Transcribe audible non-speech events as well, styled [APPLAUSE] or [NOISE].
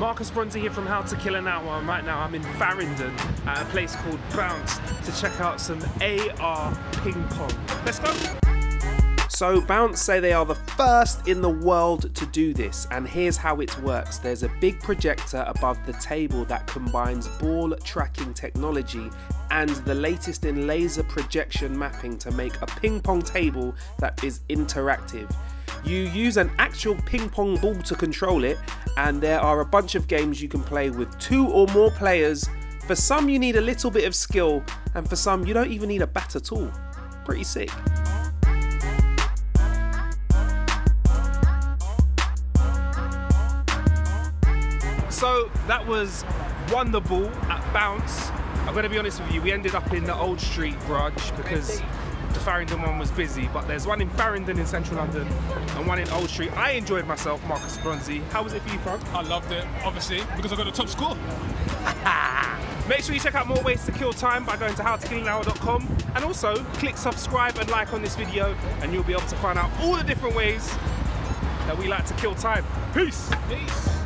Marcus Bronzy here from How to Kill an Hour, and right now I'm in Farringdon at a place called Bounce to check out some AR ping pong. Let's go! So, Bounce say they are the first in the world to do this, and here's how it works there's a big projector above the table that combines ball tracking technology and the latest in laser projection mapping to make a ping pong table that is interactive. You use an actual ping pong ball to control it, and there are a bunch of games you can play with two or more players. For some, you need a little bit of skill, and for some, you don't even need a bat at all. Pretty sick. So that was Wonderball at Bounce. I'm going to be honest with you, we ended up in the Old Street garage because the Farringdon one was busy, but there's one in Farringdon in central London and one in Old Street. I enjoyed myself, Marcus Bronzy. How was it for you, Funk? I loved it, obviously, because I got the top score. [LAUGHS] Make sure you check out more ways to kill time by going to howtokillanhour.com and also click subscribe and like on this video and you'll be able to find out all the different ways that we like to kill time. Peace! Peace.